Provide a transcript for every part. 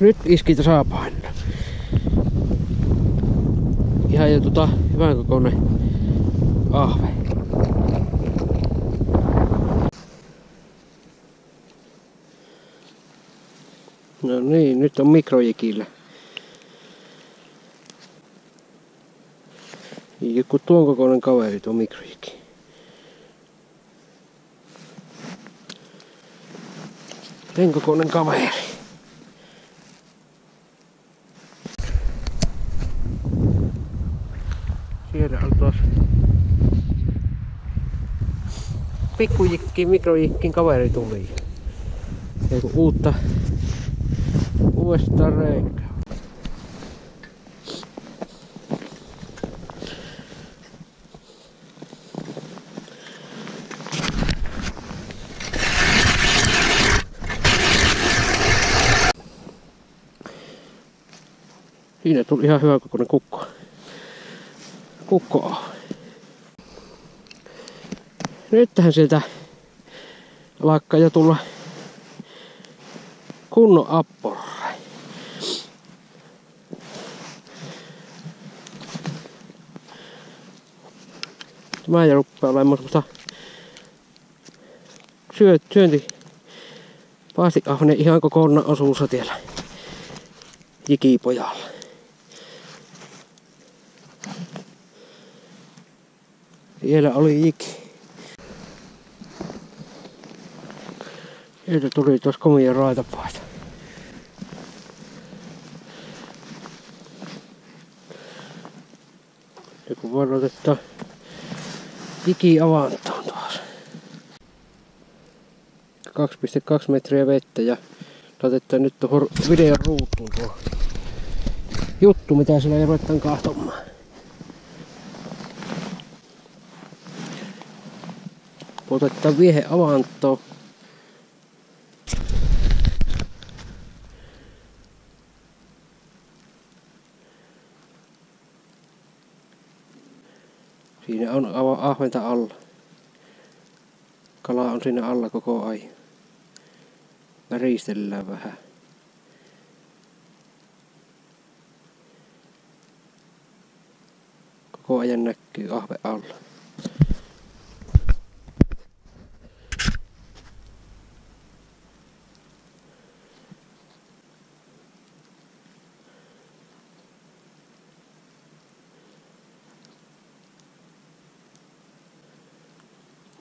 nyt iski tasapaino. Ihan jo tota hyvän kokoinen ahve. No niin, nyt on mikrojikillä. Joku tuon kokoinen kaveri tuo mikrojiki. Sen kokoinen kaveri. Pikkujikki, mikrojikkin kaveri tuli. Eiku uutta uudestaan reikää. Siinä tuli ihan hyvä kokoinen kukko. Kukko. Nythän sieltä alkaa jo tulla kunnon appora. Tämä ei ruppea olemaan semmoista syö, syönti paastikahvene ihan kokonaan osuussa siellä jikipojalla. Siellä oli jiki. Sieltä tuli tuossa komia raitapaita. Ja kun varoitetta jiki avantoon tuossa. 2,2 metriä vettä ja laitetaan nyt tuohon videon ruutuun tuo juttu mitä siellä ruvetaan kahtomaan. Otetaan viehe avantoon. Siinä on ahventa alla. Kala on siinä alla koko ajan. Väristellään vähän. Koko ajan näkyy ahve alla.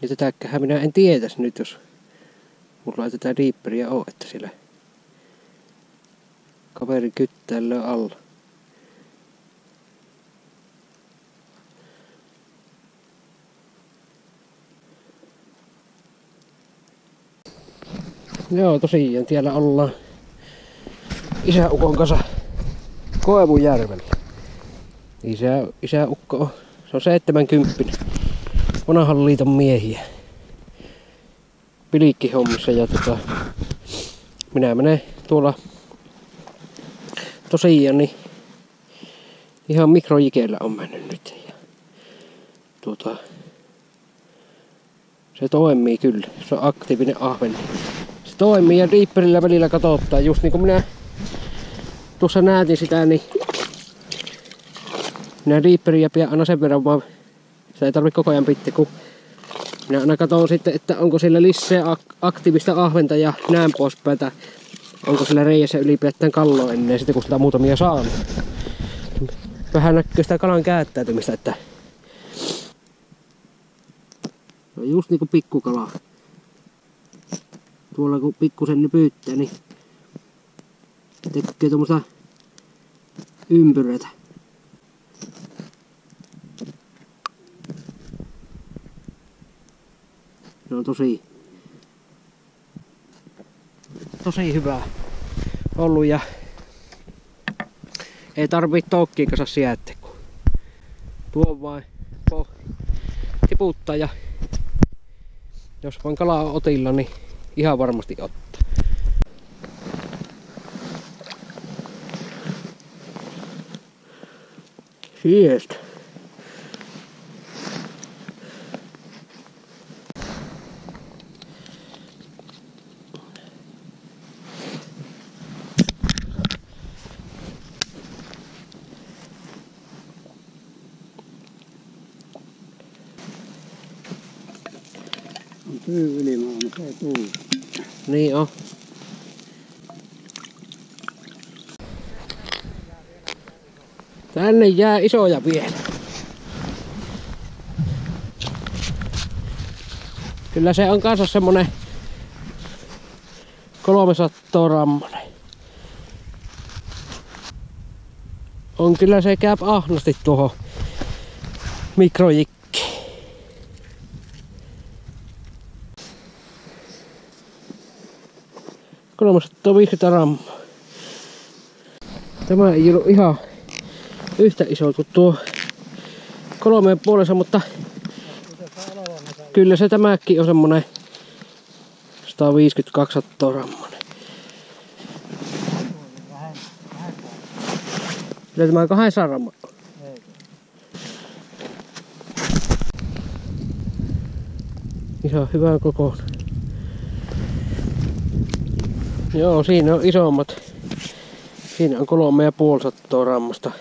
Ja tätäkään minä en tietäisi nyt, jos mulla ei tätä diipperiä ole, että siellä kaveri kyttäillä alla. Joo, tosiaan siellä ollaan isäukon kanssa Koevujärvellä. Isä, isäukko on, se on 70 vanhan liiton miehiä. Pilikkihommissa ja tota, minä menen tuolla tosiaan niin ihan mikrojikeellä on mennyt nyt. Ja tuota, se toimii kyllä, se on aktiivinen ahven. Se toimii ja Reaperillä välillä katsottaa, just niin kuin minä tuossa näytin sitä, niin minä Reaperia pidän aina sen verran vaan sitä ei tarvi koko ajan pitti, kun minä aina katson sitten, että onko siellä lisää aktiivista ahventa ja näin poispäin, onko sillä reijässä ylipäätään kalloa ennen sitten kun sitä muutamia saa. Vähän näkyy sitä kalan käyttäytymistä, että se on just niinku pikkukala. Tuolla kun pikkusen nypyyttää, niin tekee tuommoista ympyröitä. On tosi, tosi hyvä ollut ja ei tarvii toukkiin kanssa sieltä, kun tuo vain po, tiputtaa ja jos vaan kala on otilla, niin ihan varmasti ottaa. Sieltä. Pyy ylimaan, mutta ei tuu. Niin on. Tänne jää isoja vielä. Kyllä se on kanssa semmonen 300 rammonen. On kyllä se käy ahnasti tuohon mikrojikkiin. 350 grammaa. Tämä ei ollut ihan yhtä iso kuin tuo kolmeen puolensa, mutta kyllä se tämäkin on semmonen 150-200 grammanen. Kyllä tämä on 200 grammaa. Ihan hyvä kokoinen. Joo, siinä on isommat. Siinä on kolme ja puoli sattua rammasta.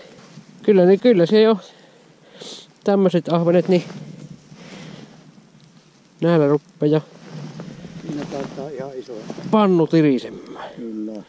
Kyllä, niin kyllä se jo tämmöiset ahvenet, niin näillä rupeaa Ne taitaa ihan isoja. pannu tirisemään. Kyllä.